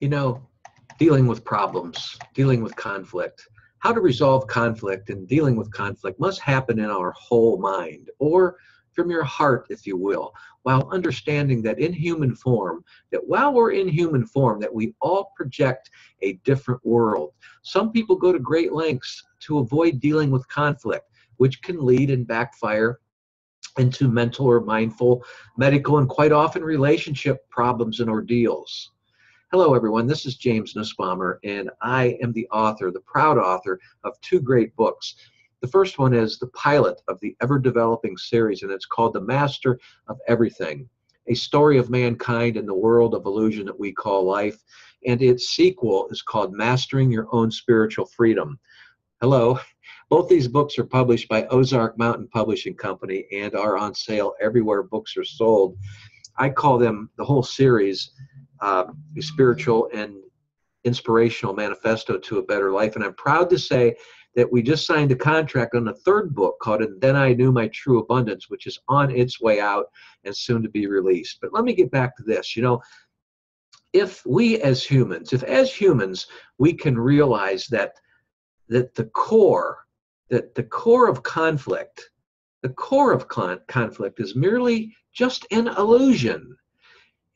you know, dealing with problems, dealing with conflict. How to resolve conflict and dealing with conflict must happen in our whole mind or from your heart, if you will, while understanding that in human form, that while we're in human form, that we all project a different world. Some people go to great lengths to avoid dealing with conflict, which can lead and backfire into mental or mindful, medical, and quite often relationship problems and ordeals. Hello, everyone. This is James Nussbaumer, and I am the author, the proud author of two great books. The first one is the pilot of the ever developing series, and it's called The Master of Everything A Story of Mankind in the World of Illusion that we call life. And its sequel is called Mastering Your Own Spiritual Freedom. Hello. Both these books are published by Ozark Mountain Publishing Company and are on sale everywhere books are sold. I call them the whole series uh, a spiritual and inspirational manifesto to a better life. And I'm proud to say that we just signed a contract on a third book called And Then I Knew My True Abundance, which is on its way out and soon to be released. But let me get back to this. You know, if we as humans, if as humans we can realize that that the core, that the core of conflict, the core of con- conflict is merely just an illusion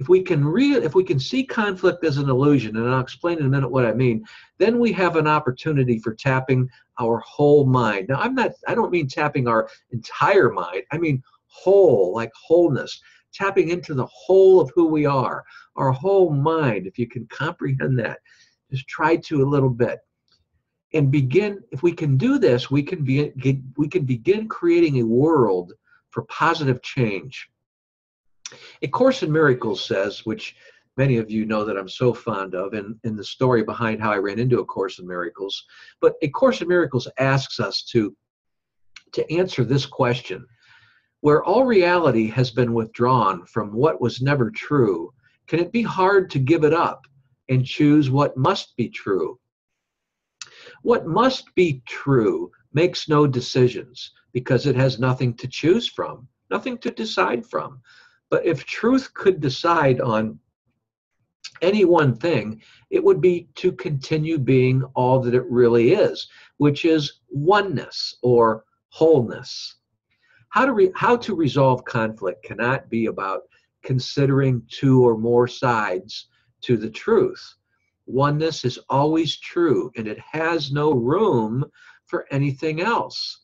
if we can real if we can see conflict as an illusion and i'll explain in a minute what i mean then we have an opportunity for tapping our whole mind. Now i'm not i don't mean tapping our entire mind. I mean whole like wholeness. Tapping into the whole of who we are our whole mind if you can comprehend that. Just try to a little bit. And begin if we can do this we can be we can begin creating a world for positive change a Course in Miracles says, which many of you know that I'm so fond of, and in the story behind how I ran into A Course in Miracles, but A Course in Miracles asks us to, to answer this question. Where all reality has been withdrawn from what was never true, can it be hard to give it up and choose what must be true? What must be true makes no decisions because it has nothing to choose from, nothing to decide from. But if truth could decide on any one thing, it would be to continue being all that it really is, which is oneness or wholeness. How to, re- how to resolve conflict cannot be about considering two or more sides to the truth. Oneness is always true and it has no room for anything else.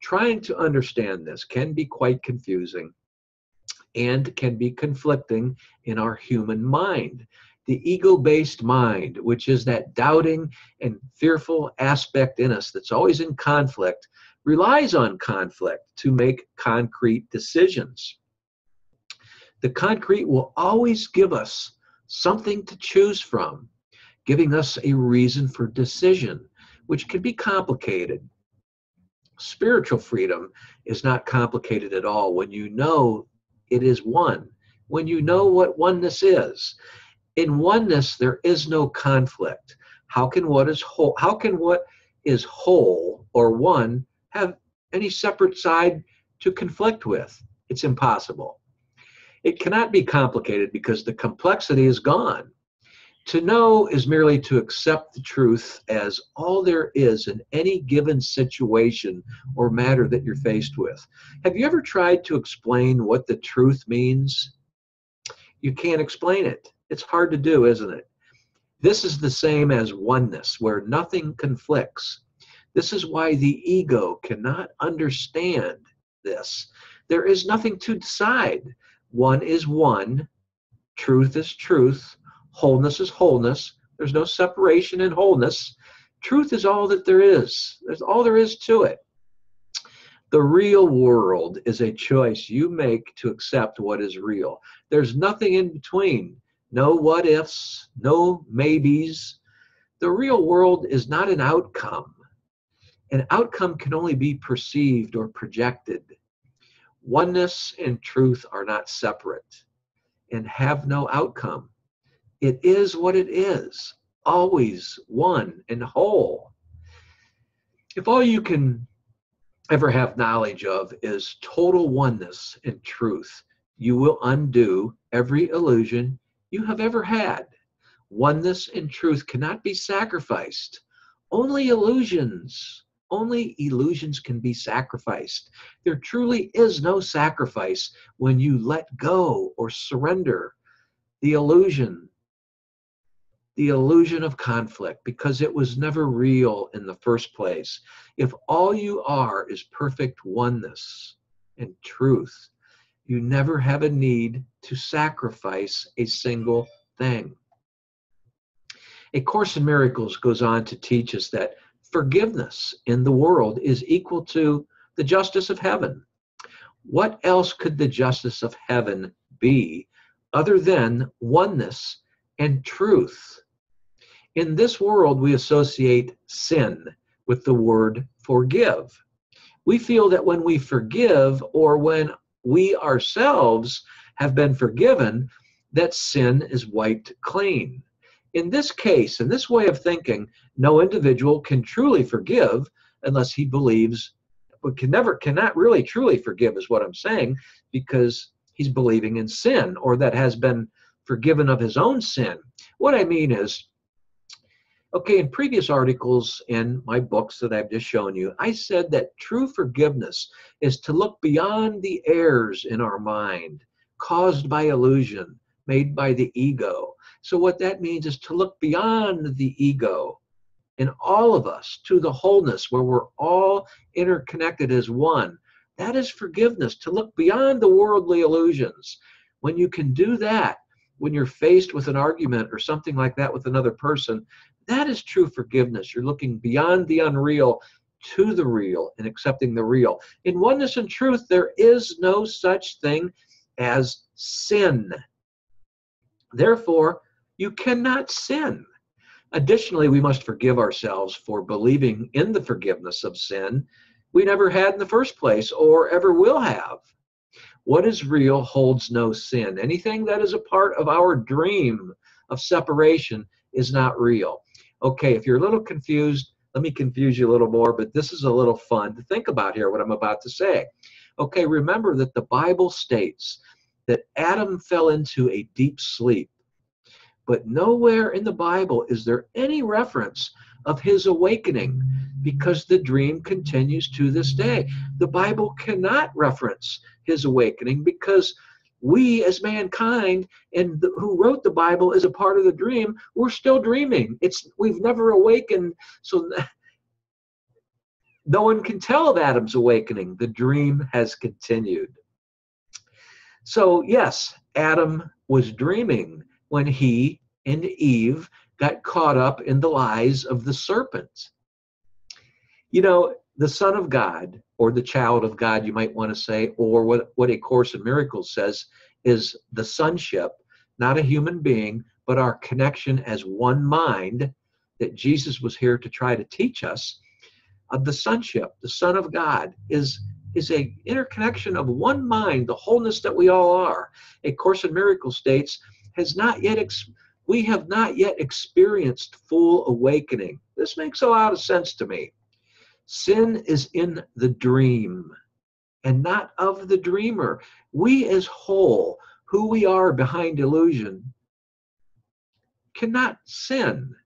Trying to understand this can be quite confusing and can be conflicting in our human mind. The ego based mind, which is that doubting and fearful aspect in us that's always in conflict, relies on conflict to make concrete decisions. The concrete will always give us something to choose from, giving us a reason for decision, which can be complicated. Spiritual freedom is not complicated at all when you know it is one. When you know what oneness is, in oneness there is no conflict. How can what is whole? How can what is whole or one have any separate side to conflict with? It's impossible. It cannot be complicated because the complexity is gone. To know is merely to accept the truth as all there is in any given situation or matter that you're faced with. Have you ever tried to explain what the truth means? You can't explain it. It's hard to do, isn't it? This is the same as oneness, where nothing conflicts. This is why the ego cannot understand this. There is nothing to decide. One is one, truth is truth, Wholeness is wholeness. There's no separation in wholeness. Truth is all that there is. There's all there is to it. The real world is a choice you make to accept what is real. There's nothing in between. No what ifs, no maybes. The real world is not an outcome. An outcome can only be perceived or projected. Oneness and truth are not separate and have no outcome. It is what it is, always one and whole. If all you can ever have knowledge of is total oneness and truth, you will undo every illusion you have ever had. Oneness and truth cannot be sacrificed. Only illusions, only illusions can be sacrificed. There truly is no sacrifice when you let go or surrender the illusion, the illusion of conflict, because it was never real in the first place. If all you are is perfect oneness and truth, you never have a need to sacrifice a single thing. A Course in Miracles goes on to teach us that forgiveness in the world is equal to the justice of heaven. What else could the justice of heaven be other than oneness and truth? In this world, we associate sin with the word forgive. We feel that when we forgive or when we ourselves have been forgiven, that sin is wiped clean. In this case, in this way of thinking, no individual can truly forgive unless he believes, but can never, cannot really truly forgive, is what I'm saying, because he's believing in sin or that has been forgiven of his own sin. What I mean is, okay, in previous articles in my books that I've just shown you, I said that true forgiveness is to look beyond the errors in our mind caused by illusion, made by the ego, so, what that means is to look beyond the ego in all of us to the wholeness where we're all interconnected as one. That is forgiveness, to look beyond the worldly illusions. When you can do that, when you're faced with an argument or something like that with another person, that is true forgiveness. You're looking beyond the unreal to the real and accepting the real. In oneness and truth, there is no such thing as sin. Therefore, you cannot sin. Additionally, we must forgive ourselves for believing in the forgiveness of sin we never had in the first place or ever will have. What is real holds no sin. Anything that is a part of our dream of separation is not real. Okay, if you're a little confused, let me confuse you a little more, but this is a little fun to think about here, what I'm about to say. Okay, remember that the Bible states that Adam fell into a deep sleep but nowhere in the Bible is there any reference of his awakening because the dream continues to this day. The Bible cannot reference his awakening because we as mankind and who wrote the bible is a part of the dream we're still dreaming. It's we've never awakened so no one can tell of adam's awakening. The dream has continued. So yes adam was dreaming when he and Eve got caught up in the lies of the serpent. You know, the Son of God, or the child of God, you might want to say, or what, what A Course in Miracles says is the sonship, not a human being, but our connection as one mind that Jesus was here to try to teach us. Of uh, the sonship, the Son of God, is is a interconnection of one mind, the wholeness that we all are. A Course in Miracles states has not yet ex- we have not yet experienced full awakening. This makes a lot of sense to me. Sin is in the dream and not of the dreamer. We, as whole, who we are behind illusion, cannot sin.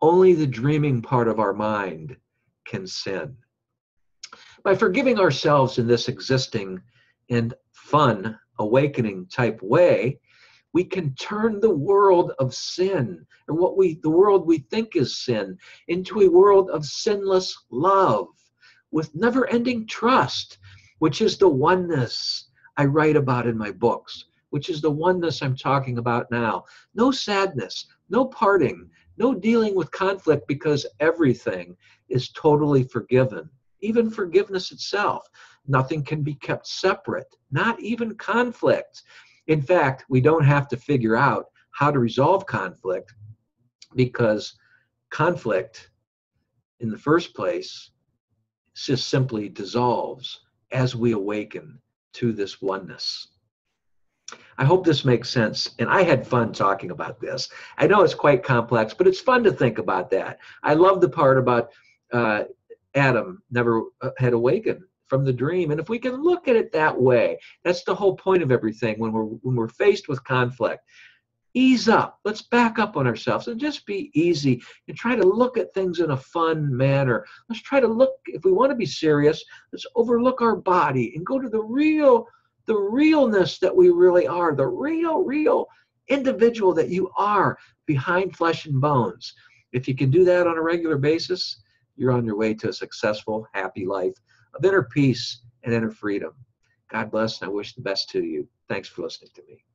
Only the dreaming part of our mind can sin. By forgiving ourselves in this existing and fun awakening type way, we can turn the world of sin and what we the world we think is sin into a world of sinless love with never-ending trust which is the oneness i write about in my books which is the oneness i'm talking about now. No sadness no parting no dealing with conflict because everything is totally forgiven even forgiveness itself. Nothing can be kept separate not even conflict in fact, we don't have to figure out how to resolve conflict because conflict, in the first place, just simply dissolves as we awaken to this oneness. I hope this makes sense. And I had fun talking about this. I know it's quite complex, but it's fun to think about that. I love the part about uh, Adam never uh, had awakened from the dream and if we can look at it that way that's the whole point of everything when we're when we're faced with conflict ease up. Let's back up on ourselves and just be easy and try to look at things in a fun manner. Let's try to look, if we want to be serious, let's overlook our body and go to the real, the realness that we really are, the real, real individual that you are behind flesh and bones. If you can do that on a regular basis, you're on your way to a successful, happy life of inner peace and inner freedom. God bless, and I wish the best to you. Thanks for listening to me.